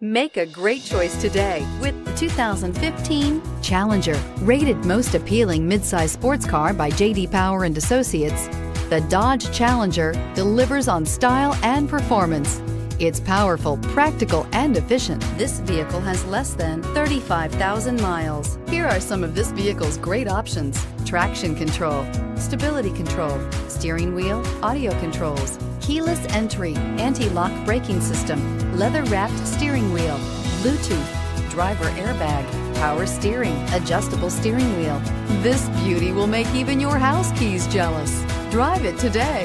Make a great choice today with the 2015 Challenger, rated most appealing midsize sports car by JD Power and Associates. The Dodge Challenger delivers on style and performance. It's powerful, practical, and efficient. This vehicle has less than 35,000 miles. Here are some of this vehicle's great options. Traction control, stability control, steering wheel, audio controls, keyless entry, anti-lock braking system, leather-wrapped steering wheel, Bluetooth, driver airbag, power steering, adjustable steering wheel. This beauty will make even your house keys jealous. Drive it today.